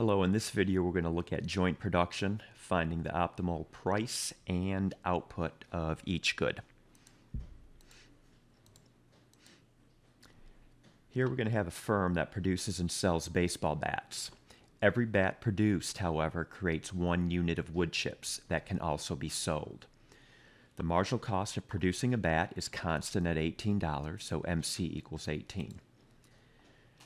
Hello, in this video we're going to look at joint production, finding the optimal price and output of each good. Here we're going to have a firm that produces and sells baseball bats. Every bat produced, however, creates one unit of wood chips that can also be sold. The marginal cost of producing a bat is constant at $18, so MC equals 18.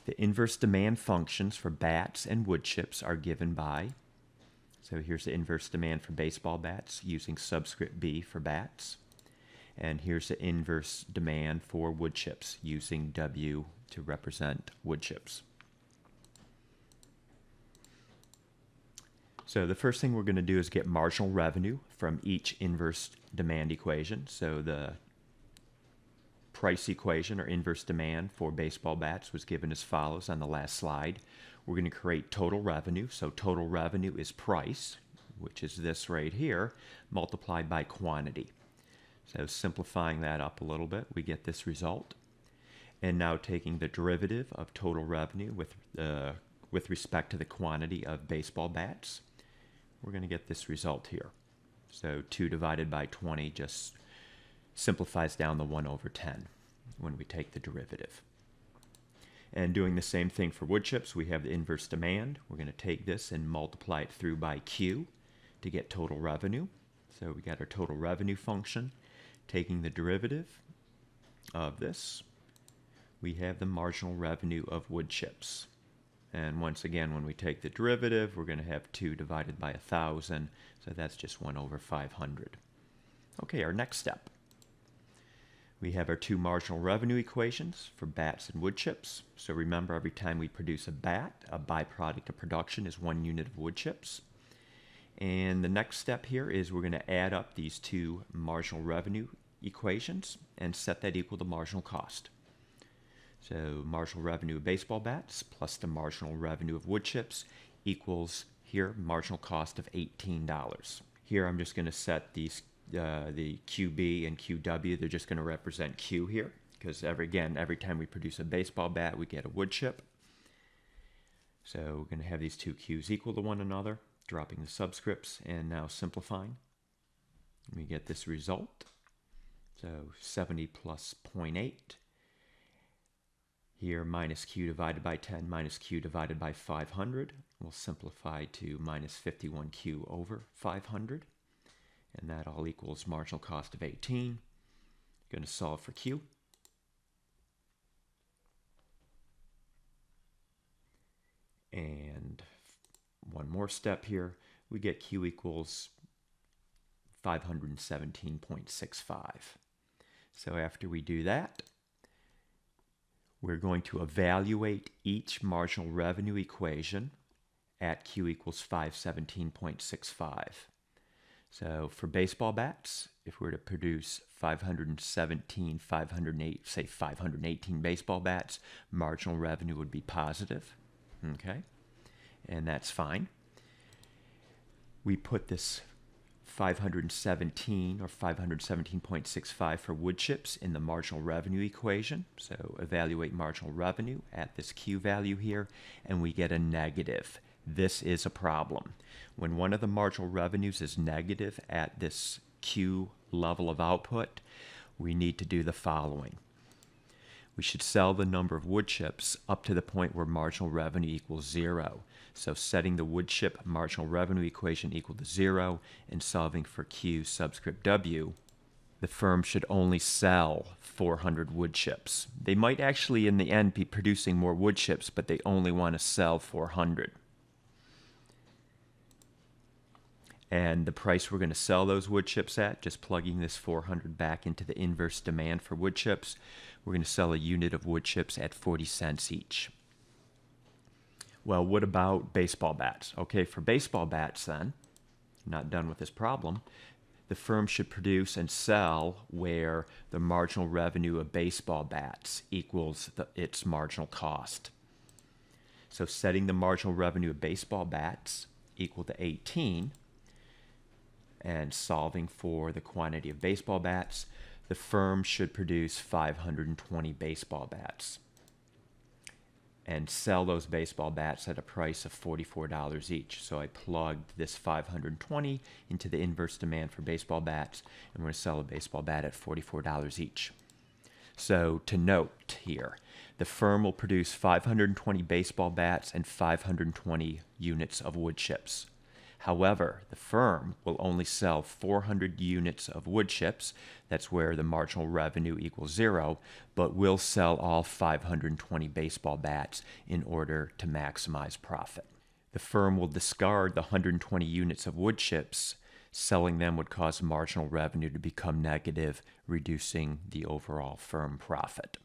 The inverse demand functions for bats and wood chips are given by, so here's the inverse demand for baseball bats using subscript B for bats. And here's the inverse demand for wood chips using W to represent wood chips. So the first thing we're going to do is get marginal revenue from each inverse demand equation. So the price equation or inverse demand for baseball bats was given as follows on the last slide. We're going to create total revenue. So total revenue is price, which is this right here, multiplied by quantity. So simplifying that up a little bit, we get this result. And now taking the derivative of total revenue with, uh, with respect to the quantity of baseball bats, we're going to get this result here. So 2 divided by 20 just simplifies down the 1 over 10 when we take the derivative. And doing the same thing for wood chips, we have the inverse demand. We're going to take this and multiply it through by Q to get total revenue. So we got our total revenue function. Taking the derivative of this, we have the marginal revenue of wood chips. And once again, when we take the derivative, we're going to have 2 divided by 1,000, so that's just 1 over 500. Okay, our next step. We have our two marginal revenue equations for bats and wood chips. So remember, every time we produce a bat, a byproduct of production is one unit of wood chips. And the next step here is we're going to add up these two marginal revenue equations and set that equal to marginal cost. So marginal revenue of baseball bats plus the marginal revenue of wood chips equals here marginal cost of $18. Here I'm just going to set these uh, the QB and QW, they're just going to represent Q here because every again every time we produce a baseball bat we get a wood chip. So we're going to have these two Q's equal to one another, dropping the subscripts and now simplifying. We get this result. So 70 plus 0.8 here, minus q divided by 10 minus q divided by 500 We'll simplify to minus 51q over 500. And that all equals marginal cost of 18. Going to solve for q. And one more step here. We get q equals 517.65. So after we do that, we're going to evaluate each marginal revenue equation at Q equals 517.65. So for baseball bats, if we were to produce 517, 508, say 518 baseball bats, marginal revenue would be positive. Okay, and that's fine. We put this 517 or 517.65 for wood chips in the marginal revenue equation. So evaluate marginal revenue at this Q value here, and we get a negative. This is a problem. When one of the marginal revenues is negative at this Q level of output, we need to do the following. We should sell the number of wood chips up to the point where marginal revenue equals zero. So setting the wood chip marginal revenue equation equal to zero and solving for Q subscript W, the firm should only sell 400 wood chips. They might actually in the end be producing more wood chips, but they only want to sell 400. And the price we're going to sell those wood chips at, just plugging this 400 back into the inverse demand for wood chips, we're going to sell a unit of wood chips at 40 cents each. Well, what about baseball bats? Okay, for baseball bats, then, not done with this problem, the firm should produce and sell where the marginal revenue of baseball bats equals the, its marginal cost. So, setting the marginal revenue of baseball bats equal to 18 and solving for the quantity of baseball bats, the firm should produce 520 baseball bats. and sell those baseball bats at a price of $44 each. So I plugged this 520 into the inverse demand for baseball bats, and we're going to sell a baseball bat at $44 each. So to note here, the firm will produce 520 baseball bats and 520 units of wood chips. However, the firm will only sell 400 units of wood chips. That's where the marginal revenue equals zero, but will sell all 520 baseball bats in order to maximize profit. The firm will discard the 120 units of wood chips. Selling them would cause marginal revenue to become negative, reducing the overall firm profit.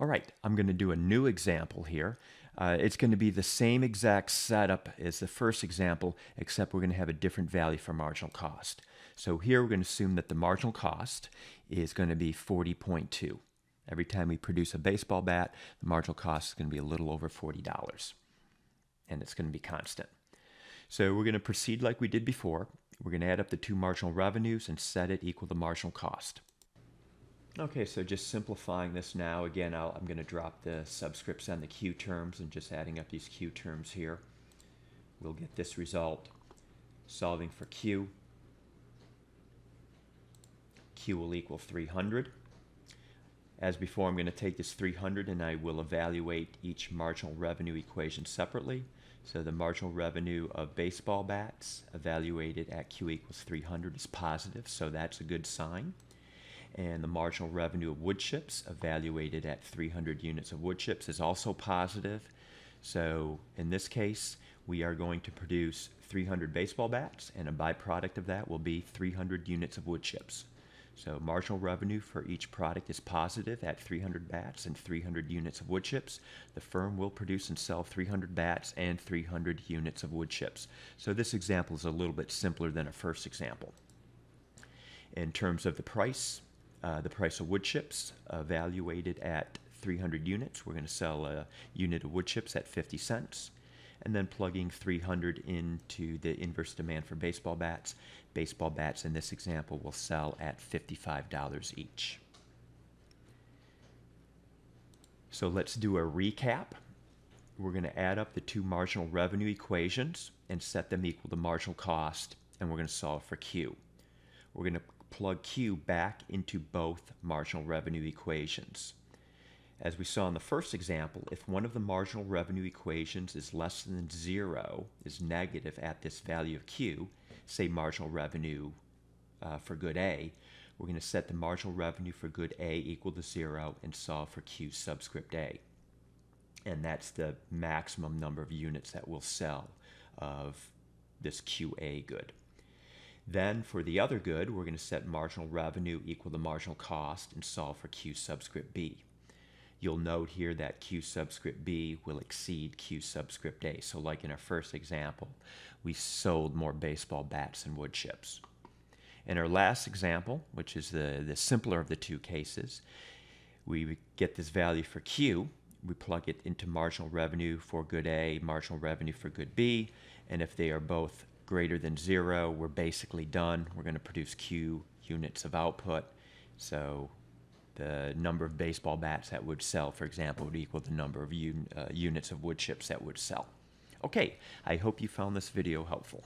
All right, I'm going to do a new example here. Uh, it's going to be the same exact setup as the first example, except we're going to have a different value for marginal cost. So here we're going to assume that the marginal cost is going to be 40.2. Every time we produce a baseball bat, the marginal cost is going to be a little over $40. And it's going to be constant. So we're going to proceed like we did before. We're going to add up the two marginal revenues and set it equal to marginal cost. Okay, so just simplifying this now, again, i am going to drop the subscripts on the Q terms and just adding up these Q terms here. We'll get this result. Solving for Q. Q will equal 300. As before, I'm going to take this 300 and I will evaluate each marginal revenue equation separately. So the marginal revenue of baseball bats evaluated at Q equals 300 is positive, so that's a good sign and the marginal revenue of wood chips evaluated at 300 units of wood chips is also positive. So in this case, we are going to produce 300 baseball bats, and a byproduct of that will be 300 units of wood chips. So marginal revenue for each product is positive at 300 bats and 300 units of wood chips. The firm will produce and sell 300 bats and 300 units of wood chips. So this example is a little bit simpler than a first example. In terms of the price, uh, the price of wood chips evaluated at 300 units. We're going to sell a unit of wood chips at 50 cents. And then plugging 300 into the inverse demand for baseball bats. Baseball bats in this example will sell at $55 each. So let's do a recap. We're going to add up the two marginal revenue equations and set them equal to marginal cost, and we're going to solve for Q. We're going to plug Q back into both marginal revenue equations. As we saw in the first example, if one of the marginal revenue equations is less than zero, is negative at this value of Q, say marginal revenue uh, for good A, we're going to set the marginal revenue for good A equal to zero and solve for Q subscript A. And that's the maximum number of units that we'll sell of this QA good. Then for the other good, we're going to set marginal revenue equal to marginal cost and solve for Q subscript B. You'll note here that Q subscript B will exceed Q subscript A. So like in our first example, we sold more baseball bats and wood chips. In our last example, which is the, the simpler of the two cases, we get this value for Q. We plug it into marginal revenue for good A, marginal revenue for good B, and if they are both greater than zero, we're basically done. We're going to produce Q units of output. So the number of baseball bats that would sell, for example, would equal the number of un uh, units of wood chips that would sell. Okay, I hope you found this video helpful.